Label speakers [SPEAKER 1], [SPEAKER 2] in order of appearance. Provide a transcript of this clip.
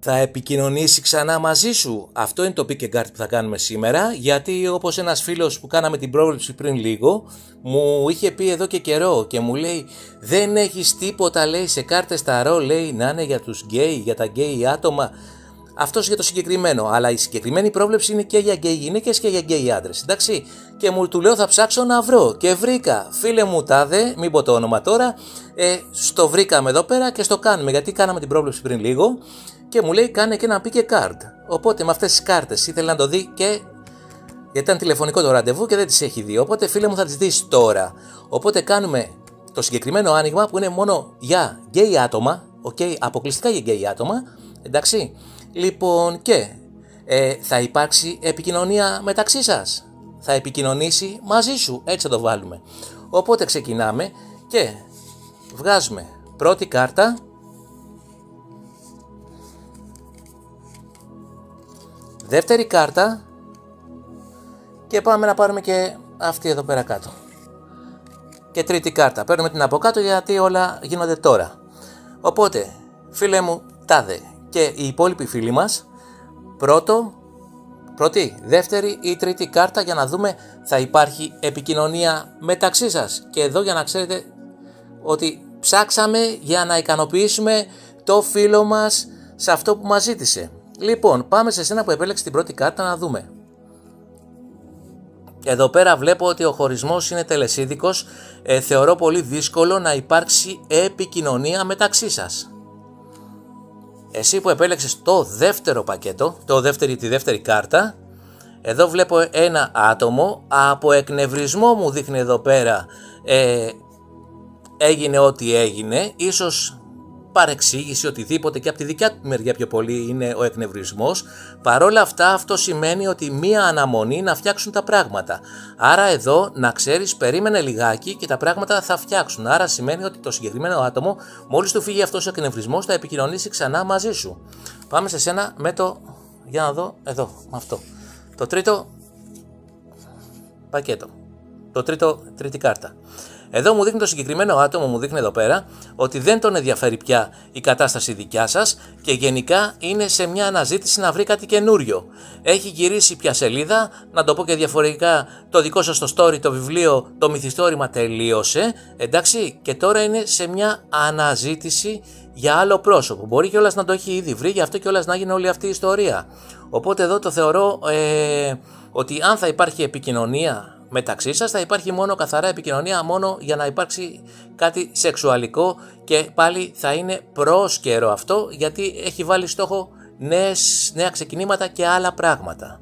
[SPEAKER 1] θα επικοινωνήσει ξανά μαζί σου. Αυτό είναι το pick a card που θα κάνουμε σήμερα, γιατί όπως ένας φίλος που κάναμε την πρόβλεψη πριν λίγο, μου είχε πει εδώ και καιρό και μου λέει δεν έχεις τίποτα λέει σε κάρτες ταρό λέει να είναι για τους γκέι, για τα γκέι άτομα. Αυτός για το συγκεκριμένο. Αλλά η συγκεκριμένη πρόβλεψη είναι και για γκέι γυναίκες και για γκέι άντρες. Εντάξει. Και μου του λέω θα ψάξω να βρω. Και βρήκα. Φίλε μου τάδε, μην πω το όνομα τώρα. Ε, στο βρήκαμε εδώ πέρα και στο κάνουμε. Γιατί κάναμε την πρόβλεψη πριν λίγο και μου λέει κάνε και ένα pick card. Οπότε με αυτές τις κάρτες ήθελε να το δει και γιατί ήταν τηλεφωνικό το ραντεβού και δεν τις έχει δει. Οπότε φίλε μου θα τις δεις τώρα. Οπότε κάνουμε το συγκεκριμένο άνοιγμα που είναι μόνο για γκέι άτομα, okay, αποκλειστικά για γκέι άτομα, εντάξει. Λοιπόν και ε, θα υπάρξει επικοινωνία μεταξύ σας. Θα επικοινωνήσει μαζί σου, έτσι θα το βάλουμε. Οπότε ξεκινάμε και βγάζουμε πρώτη κάρτα δεύτερη κάρτα και πάμε να πάρουμε και αυτή εδώ πέρα κάτω. Και τρίτη κάρτα. Παίρνουμε την από κάτω γιατί όλα γίνονται τώρα. Οπότε, φίλε μου, τάδε και οι υπόλοιποι φίλοι μας, πρώτο, πρώτη, δεύτερη ή τρίτη κάρτα για να δούμε θα υπάρχει επικοινωνία μεταξύ σας. Και εδώ για να ξέρετε ότι ψάξαμε για να ικανοποιήσουμε το φίλο μας σε αυτό που μας ζήτησε. Λοιπόν, πάμε σε σένα που επέλεξες την πρώτη κάρτα να δούμε. Εδώ πέρα βλέπω ότι ο χωρισμός είναι τελεσίδικος. Ε, θεωρώ πολύ δύσκολο να υπάρξει επικοινωνία μεταξύ σας. Εσύ που επέλεξες το δεύτερο πακέτο, το δεύτερη, τη δεύτερη κάρτα, εδώ βλέπω ένα άτομο, από εκνευρισμό μου δείχνει εδώ πέρα, ε, έγινε ό,τι έγινε, ίσως παρεξήγηση, οτιδήποτε και από τη δικιά του μεριά πιο πολύ είναι ο εκνευρισμός. Παρόλα αυτά, αυτό σημαίνει ότι μία αναμονή να φτιάξουν τα πράγματα. Άρα, εδώ να ξέρεις, περίμενε λιγάκι και τα πράγματα θα φτιάξουν. Άρα, σημαίνει ότι το συγκεκριμένο άτομο, μόλις του φύγει αυτός ο εκνευρισμός, θα επικοινωνήσει ξανά μαζί σου. Πάμε σε σένα με το. Για να δω, εδώ, με αυτό. Το τρίτο πακέτο. Το τρίτο, τρίτη κάρτα. Εδώ μου δείχνει το συγκεκριμένο άτομο, μου δείχνει εδώ πέρα, ότι δεν τον ενδιαφέρει πια η κατάσταση δικιά σας και γενικά είναι σε μια αναζήτηση να βρει κάτι καινούριο. Έχει γυρίσει πια σελίδα, να το πω και διαφορετικά, το δικό σας το story, το βιβλίο, το μυθιστόρημα τελείωσε, εντάξει, και τώρα είναι σε μια αναζήτηση για άλλο πρόσωπο. Μπορεί κιόλας να το έχει ήδη βρει, γι' αυτό κιόλας να γίνει όλη αυτή η ιστορία. Οπότε εδώ το θεωρώ ε, ότι αν θα υπάρχει επικοινωνία μεταξύ σας θα υπάρχει μόνο καθαρά επικοινωνία μόνο για να υπάρξει κάτι σεξουαλικό και πάλι θα είναι πρόσκαιρο αυτό γιατί έχει βάλει στόχο νέες, νέα ξεκινήματα και άλλα πράγματα.